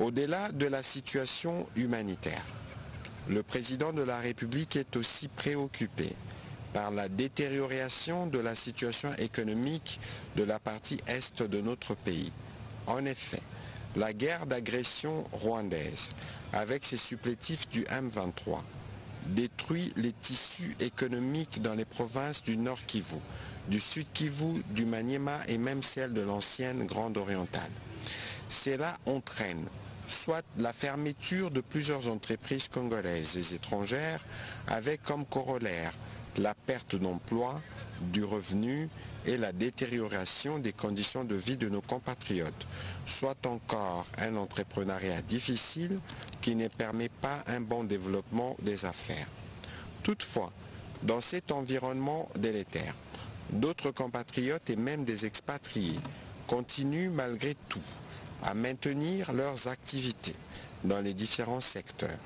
Au-delà de la situation humanitaire, le président de la République est aussi préoccupé par la détérioration de la situation économique de la partie est de notre pays. En effet, la guerre d'agression rwandaise, avec ses supplétifs du M23, détruit les tissus économiques dans les provinces du Nord Kivu, du Sud Kivu, du Maniema et même celle de l'ancienne Grande Orientale. Cela entraîne soit la fermeture de plusieurs entreprises congolaises et étrangères avec comme corollaire la perte d'emploi, du revenu et la détérioration des conditions de vie de nos compatriotes, soit encore un entrepreneuriat difficile qui ne permet pas un bon développement des affaires. Toutefois, dans cet environnement délétère, d'autres compatriotes et même des expatriés continuent malgré tout à maintenir leurs activités dans les différents secteurs.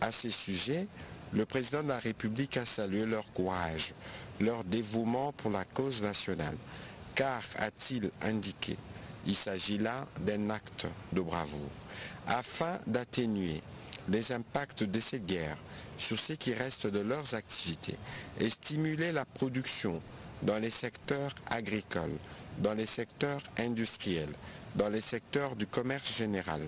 À ces sujets, le président de la République a salué leur courage, leur dévouement pour la cause nationale, car, a-t-il indiqué, il s'agit là d'un acte de bravoure. Afin d'atténuer les impacts de cette guerre sur ce qui reste de leurs activités et stimuler la production dans les secteurs agricoles, dans les secteurs industriels, dans les secteurs du commerce général,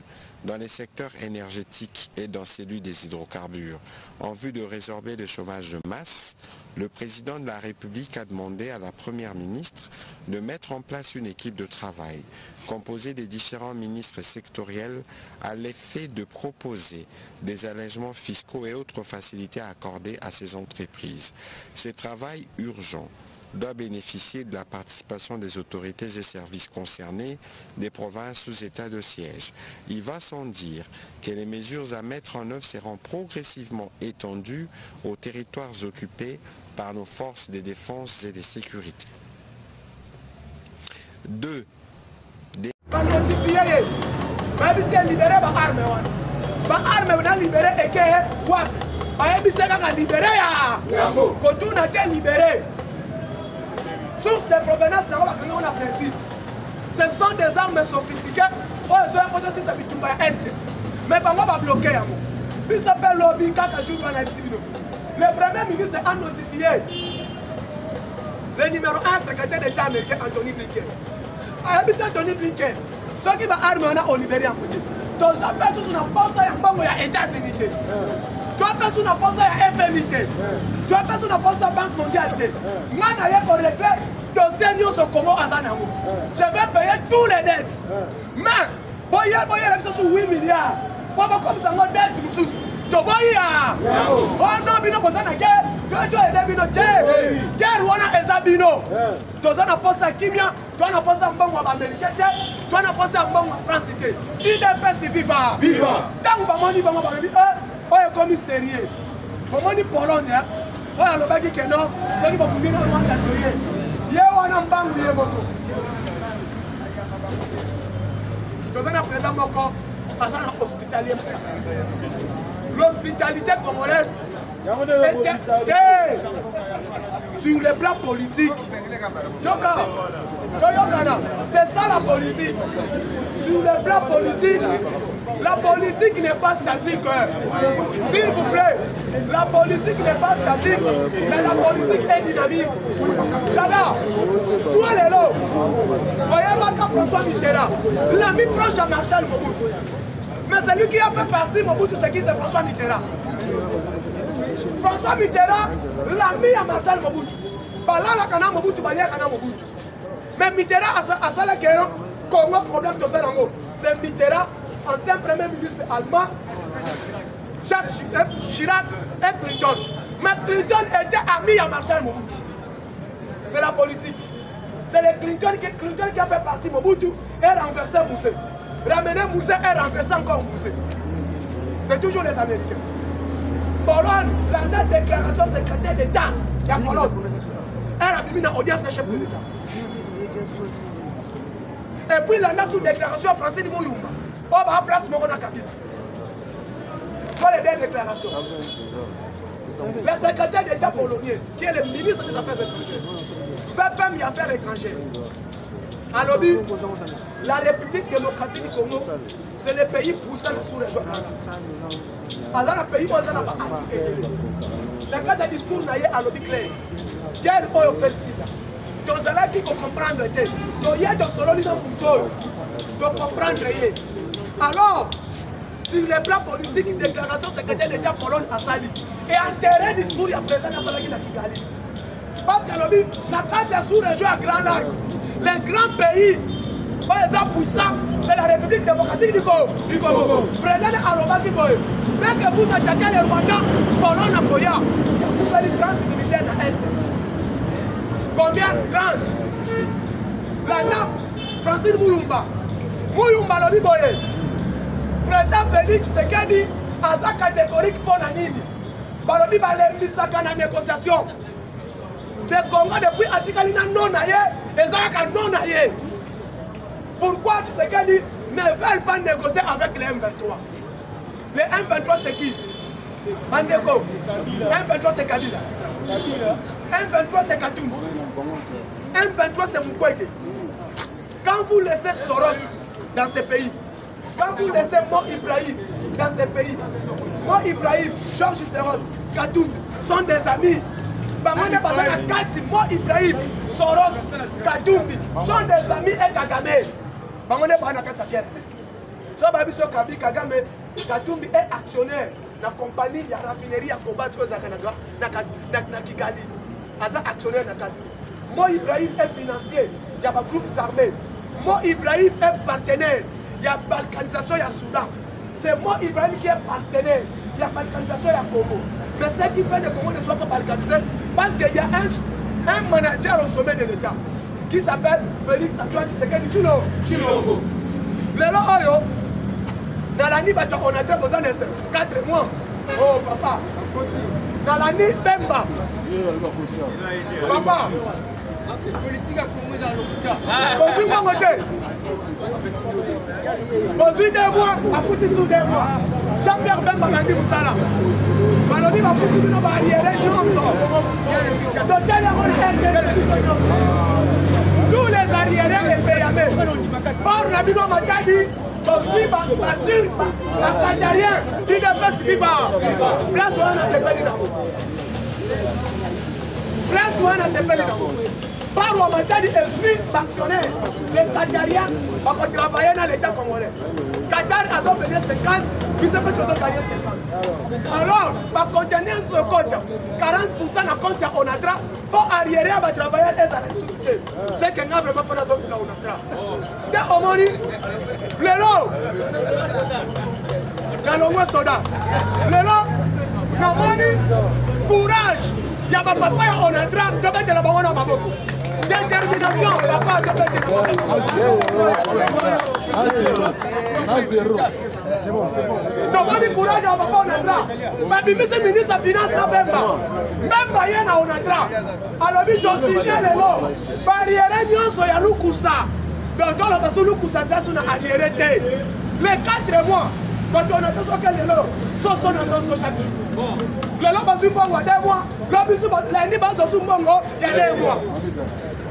dans les secteurs énergétiques et dans celui des hydrocarbures, en vue de résorber le chômage de masse, le président de la République a demandé à la Première ministre de mettre en place une équipe de travail composée des différents ministres sectoriels à l'effet de proposer des allègements fiscaux et autres facilités accordées à ces entreprises. Ce travail urgent doit bénéficier de la participation des autorités et services concernés des provinces sous état de siège. Il va sans dire que les mesures à mettre en œuvre seront progressivement étendues aux territoires occupés par nos forces de défense et de sécurité. 2. Des... source de provenance yango bakangi ngo na brésil ce sont des armes sophistiquées oyo ezoyakotoisisa bitumba ya este me bango babloke yango biso mpe lobi kaka jour wana ebisi bino le premier ministre a notifié le numéro 1 secrétaire d'état américain antony blinken ayebisi ah, antony blinken soki baarme wana olibere yango te toza mpe susu na posa ya mbongo ya états-unis te toyebi so na mposa ya fmi te toyebi so na mposa ya banke mondiale te nga na ye korepe dossier nyonso kongo aza nango je vais payer tous les dettes mais boye boyela biso so 8 milliard mpo bokomisa ngo dette mosusu toboya oh, ondo bino boza na ke tojo ede bino te na bino eh. toza na mposa ya kimia toa na mposa ya mbongo ya baamerikain te toa na mposa ya mbongo ya france te idps viva ntango bamoni bango balobi eh, oyo ekomi serie bomoni pologne eh. oyo alobaki keno soki bobundina rwanda toye ye wana mbangu ye moko toza na président moko aza na hospitalier l'hospitalité congolaise Eh, eh, eh, sur le plan politique. Yoka, Yoyokana, c'est ça la politique. Sur le plan politique, la politique n'est pas statique. S'il vous plaît, la politique n'est pas statique, mais la politique est dynamique. Dada, sois les lots. Voyez Maka François Mitterrand, l'ami proche à Marshall Mobutu. Mais c'est lui qui a fait partie Mobutu, c'est qui c'est François Mitterrand. François Mitterrand l'ami à Marshall Mobutu la na Mobutu parlant à Mobutu mais Mitterrand asalaki comme un problème de en nango c'est Mitterrand ancien premier ministre allemand Jacques euh, Chirac et Clinton mais Clinton était ami à Marshall Mobutu c'est la politique c'est le Clinton qui, Clinton qui a fait partie Mobutu et renversé Moussé ramener Moussé et renverser encore Moussé c'est toujours les Américains kolone banda déclaration secrétaire d'état ya kolone ere abimi na audience na chef de l'état et puis landa sous déclaration francine moyumba oyo oh, baa place moko na kabinet so les deux déclarations le secrétaire d'état polonien qui est le ministre des affaires étrangères fait pem ya affaires étrangères alobi la république démocratique du congo c'est le pays poussant na sous-région aza na pays oyo aza na baarti ebele na kati ya discours na ye alobi clair guerre oyo fesila tozalaki kocomprendre te toye tosololi na moto oyo tocomprendre ye alors sur le plan politique déclaration secrétaire d'état polone asali et enterré discours ya président asalaki na kigali parce que alobi na kati ya sous-région ya grand lage les grands pays oyo oh, eza puissant c'est la république démocratique du congo président alobaki boye meke buzataka le rwanda kolona koya yakufeli 30 militaire na este combien 30 la nap francine mulumba mulumba alobi boye président félix sekedi aza catégorique mpo na nini balobi balembisaka na négociation de congo depuis atikali na no na ye eza kaka no na ye pourquoi tshisekedi ne veulent pas négocier avec le m23 le m23 c'est qui bandeko m23 c'est kabila m23 c'est katumbu m23 c'est mukwege quand vous laissez soros dans ce pays quand vous laissez Mo Ibrahim dans ce pays, Mo Ibrahim, Georges Seros, Katoum sont des amis bango nde baza na kati mo ibrahim soros kadumbi sont des amis e kagame bango nde baza na kati ya pierre est so bayebi so kabi kagame kadumbi e actionnaire na compagnie ya raffinerie ya kobati oyo ezalaka na kigali aza actionnaire na kati mo ibrahim e financier ya bagroupes armés mo ibrahim e partenaire ya balkanisation ya soudan c'est mo ibrahim qui e partenaire ya balkanisation ya congo mais ce qui fait que le Congo ne soit pas balkanisé, parce qu'il y a un, un manager au sommet de l'État qui s'appelle Félix Antoine Tshisekedi Tshilombo. Tshilombo. Lelo oyo nalandi bato on a très besoin de 4 mois. Oh papa, nalandi Bemba. Papa, politike ya kongo ezala lokuta ah. bozwi ngongo te bozwi de mois afuti su de mois chamber bemba bandi mosala balobi bafuti bino baaliere nyonso totel yango tous les arriérés epeyame or na bino matadi bozwi batur bacatarien idps viva place wana sepeli nango place wana sepeli nango par wamatali esprit sanctionnaire letatarien bakotravaye na l'état congolais qatar azobene 50 biso mpe tozoganye 50 alors bacontene nyonso okota 40 na compte ya onatra mpo arriere ya batravailleur ezala lisusu te seke nga vraiment mpo nazobila onatra nde oh. omoni lelo nalongwe soda lelo namoni courage ya bapapa ya onatra tobetela bango na maboko Détermination, papa, C'est bon, c'est bon. Tomoni courage à papa, on entra. babimisi ministre ya finance na bemba bemba ye na onatra alobi tosigne lelo bariere nyonso ya lukusa don toloba so lukusa nza so na ariere te le 4 mois bato na te soki lelo soso na zoso chaque jour lelo bazwi mbongo ya 2 mois lo biso landi bazosu mbongo ya 2 mois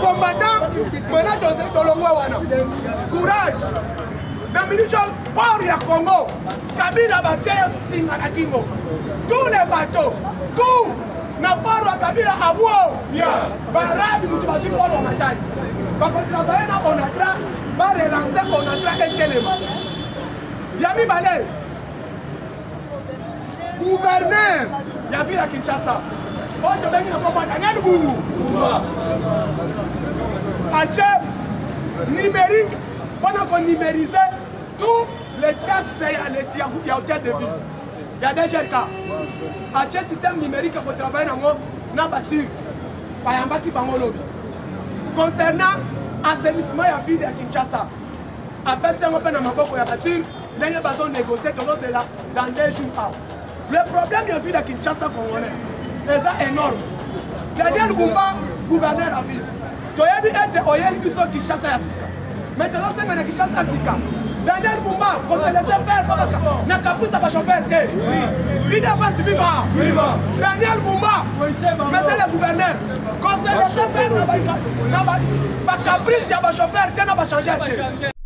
combattant mpena tolongwe wana courage na ministre sport ya congo kabila batie singa na kingo tule bato tu na poro ya kabila abuo barabi mutu bazwi polo wa matali bakotravaye na onatra barelance onatra etelema ya mibale guverner ya ville ya kinshasa oto bengi na kokwa danyalubu ache numérique mpona konumérize tout les taxes ya hotel de ville ya dgrk atie système numérique kotravaille nango na batire bayambaki bango lobi concernant assainissement ya ville ya kinshasa apesi yango mpe na maboko ya batire ndenge bazonégocie tozozela dans deux jours a le problème ya ville ya kinshasa congolais eza énorme gardien lubumba gouverneur ya ville toyebi ete oyeli biso kinshasa ya sika mai tozoseme na kinshasa ya sika gardien lubumba koselese ver pakaka na kapwisa bashofer te vida pasi viva gardien lubumba monsieur le gouverneur koselese ver na bakaprice ya bashofer te na bachangeur te